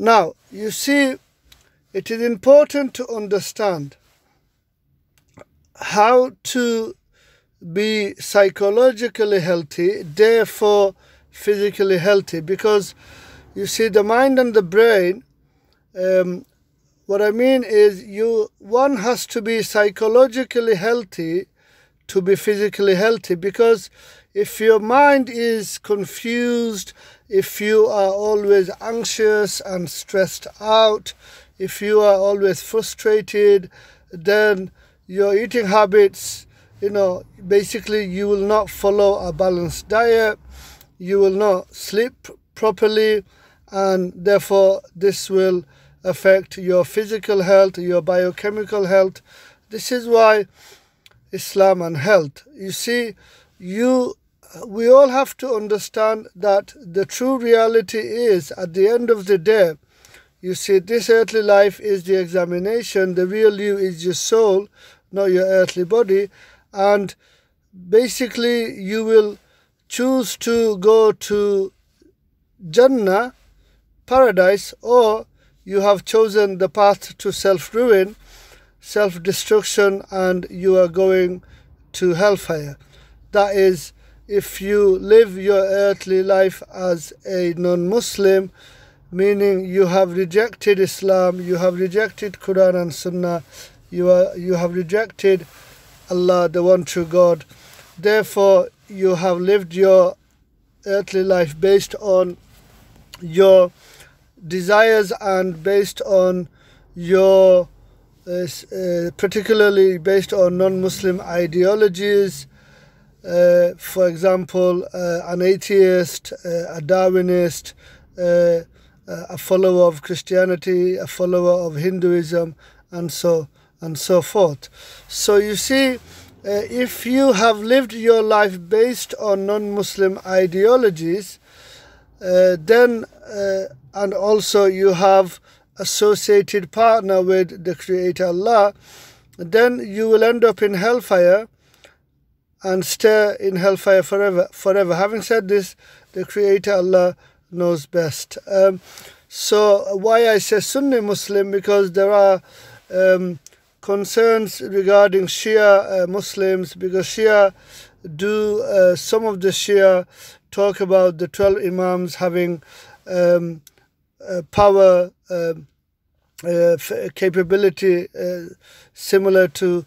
Now, you see, it is important to understand how to be psychologically healthy, therefore physically healthy, because you see, the mind and the brain. Um, what I mean is, you one has to be psychologically healthy to be physically healthy because if your mind is confused, if you are always anxious and stressed out, if you are always frustrated, then your eating habits, you know, basically you will not follow a balanced diet, you will not sleep properly, and therefore this will affect your physical health, your biochemical health. This is why Islam and health. You see, you we all have to understand that the true reality is at the end of the day, you see, this earthly life is the examination, the real you is your soul, not your earthly body, and basically you will choose to go to Jannah, paradise, or you have chosen the path to self ruin self destruction and you are going to hellfire. That is, if you live your earthly life as a non Muslim, meaning you have rejected Islam, you have rejected Quran and Sunnah, you, are, you have rejected Allah, the one true God. Therefore, you have lived your earthly life based on your desires and based on your uh, particularly based on non-Muslim ideologies. Uh, for example, uh, an atheist, uh, a Darwinist, uh, a follower of Christianity, a follower of Hinduism, and so and so forth. So you see, if you have lived your life based on non-Muslim ideologies, then and also you have associated partner with the Creator Allah, then you will end up in hellfire and stay in hellfire forever. Forever. Having said this, the Creator Allah knows best. Um, so why I say Sunni Muslim because there are um, concerns regarding Shia uh, Muslims because Shia do uh, some of the Shia talk about the 12 Imams having um, uh, power capability uh, similar to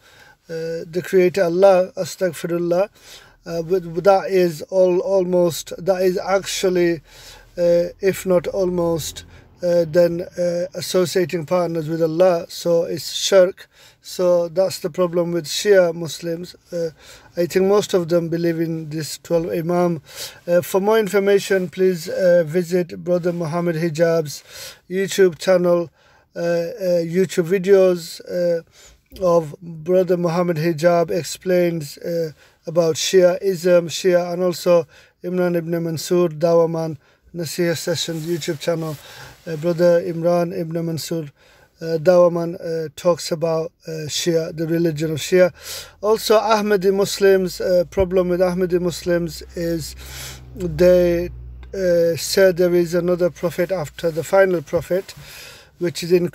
uh, the Creator Allah, Astaghfirullah. Uh, but that is all almost that is actually, uh, if not almost, uh, then associating partners with Allah. So it's shirk. So that's the problem with Shia Muslims. I think most of them believe in this 12 Imam. for more information, please visit Brother Muhammad Hijab's YouTube channel. Uh, uh, YouTube videos uh, of Brother Muhammad Hijab explains about Shiaism, Shia, and also Imran ibn Mansur DawahMan Nasiha Sessions YouTube channel. Brother Imran ibn Mansur uh, DawahMan uh, talks about uh, Shia, the religion of Shia. Also, Ahmadi Muslims, uh, problem with Ahmadi Muslims is they uh, say there is another prophet after the final prophet which is in